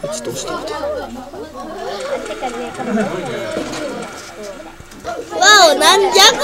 ちょとしたみてわおなんじゃこ